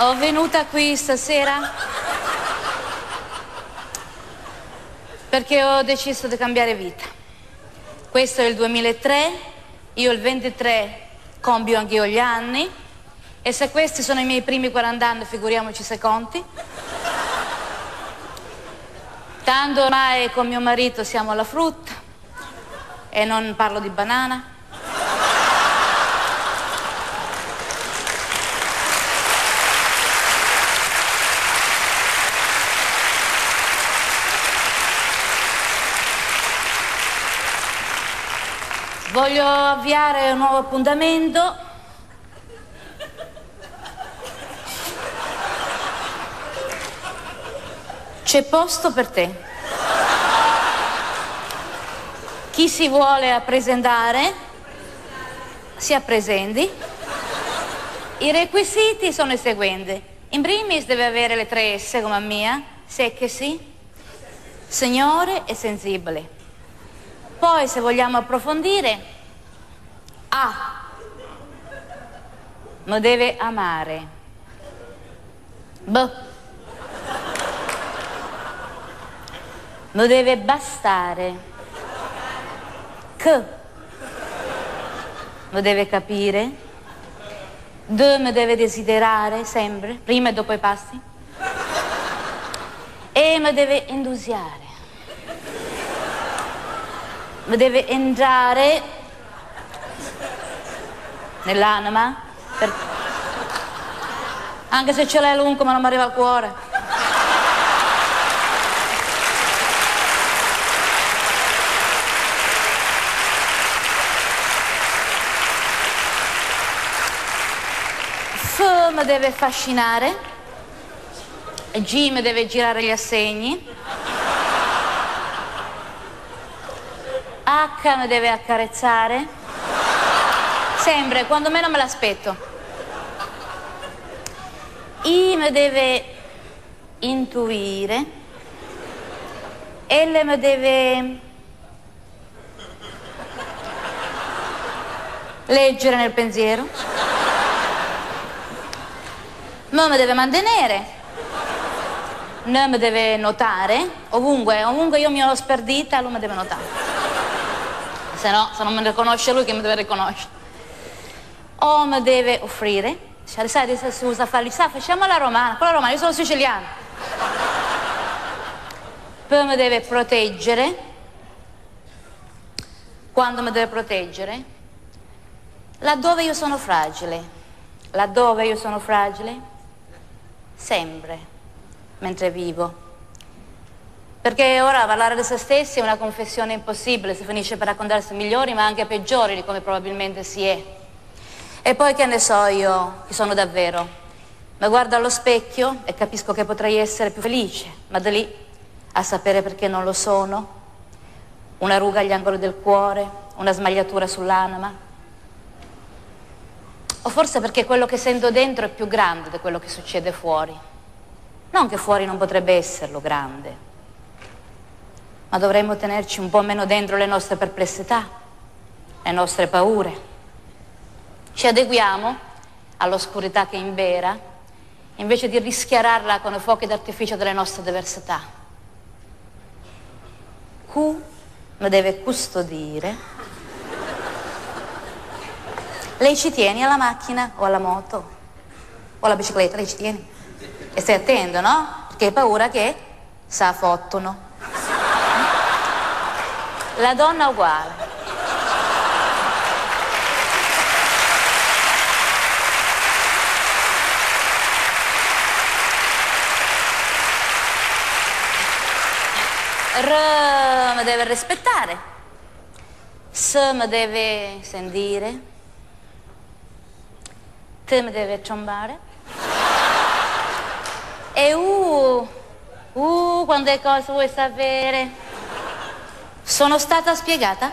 Ho venuta qui stasera perché ho deciso di cambiare vita. Questo è il 2003, io il 23 compio anch'io gli anni e se questi sono i miei primi 40 anni, figuriamoci se conti. Tanto ormai con mio marito siamo alla frutta e non parlo di banana. Voglio avviare un nuovo appuntamento. C'è posto per te. Chi si vuole presentare si appresenti. I requisiti sono i seguenti. In primis deve avere le tre S come a mia, se che sì, signore e sensibile. Poi se vogliamo approfondire, A, mi deve amare. B, mi deve bastare. C, mi deve capire. D, mi deve desiderare sempre, prima e dopo i passi. E mi deve entusiare deve entrare nell'anima, per... anche se ce l'hai lungo ma non mi arriva al cuore. F mi deve affascinare, G mi deve girare gli assegni. H mi deve accarezzare. Sempre, quando meno me l'aspetto. I mi deve intuire. L mi deve leggere nel pensiero. M mi deve mantenere. N mi deve notare. Ovunque, ovunque io mi ho sperdita, lui mi deve notare se no, se non mi riconosce lui, che mi deve riconoscere? O mi deve offrire, sai, si usa fargli, sa, facciamo la romana, quella romana, io sono siciliana. Poi mi deve proteggere. Quando mi deve proteggere? Laddove io sono fragile. Laddove io sono fragile? Sempre, mentre vivo. Perché ora parlare di se stessi è una confessione impossibile, si finisce per raccontarsi migliori ma anche peggiori di come probabilmente si è. E poi che ne so io chi sono davvero? Mi guardo allo specchio e capisco che potrei essere più felice, ma da lì a sapere perché non lo sono, una ruga agli angoli del cuore, una smagliatura sull'anima. O forse perché quello che sento dentro è più grande di quello che succede fuori. Non che fuori non potrebbe esserlo grande, ma dovremmo tenerci un po' meno dentro le nostre perplessità, le nostre paure. Ci adeguiamo all'oscurità che invera invece di rischiararla con i fuochi d'artificio delle nostre diversità. Q mi deve custodire. Lei ci tieni alla macchina o alla moto o alla bicicletta, lei ci tieni? E stai attento, no? Perché hai paura che sa fottono. La donna uguale. R mi deve rispettare, S mi deve sentire, T mi deve ciombare e U, U quante cose vuoi sapere? Sono stata spiegata?